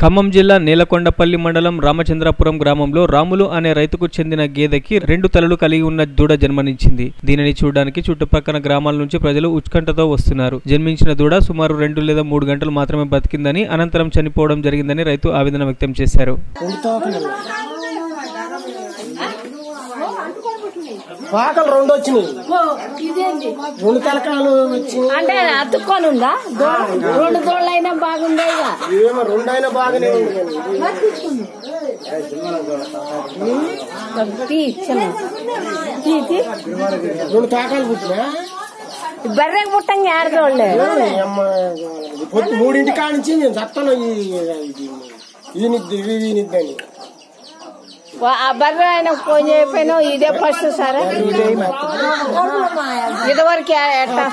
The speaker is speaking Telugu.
ఖమ్మం జిల్లా నేలకొండపల్లి మండలం రామచంద్రపురం గ్రామంలో రాములు అనే రైతుకు చెందిన గేదెకి రెండు తలలు కలిగి ఉన్న దూడ జన్మనిచ్చింది. దీనిని చూడడానికి చుట్టుపక్కల గ్రామాల నుంచి ప్రజలు ఉత్కంఠతో వస్తున్నారు. జన్మించిన దూడ సుమారు రెండు లేదా మూడు గంటలు మాత్రమే బతికిందని అనంతరం చనిపోవడం జరిగిందని రైతు ఆవేదన వ్యక్తం చేశారు. పాకలు రెండు వచ్చినాయి రెండు తలకాలు వచ్చినాయి అంటే అతుక్కొని ఉందా రెండు దోళ్ళు అయినా బాగుండే ఏమో రెండు అయినా బాగానే ఉంది. రెండు తాకాలు పుట్టినా బర్రెకి పుట్టంగా ఆడదోళ్ళే మూడింటి కానించి నేను చస్తాను ఈనిద్ది ఈనిద్దని బర్రె ఆయన ఫోన్ చేయకపోయినా ఇదే ఫస్ట్ సరే ఇదివరకు ఎట్లా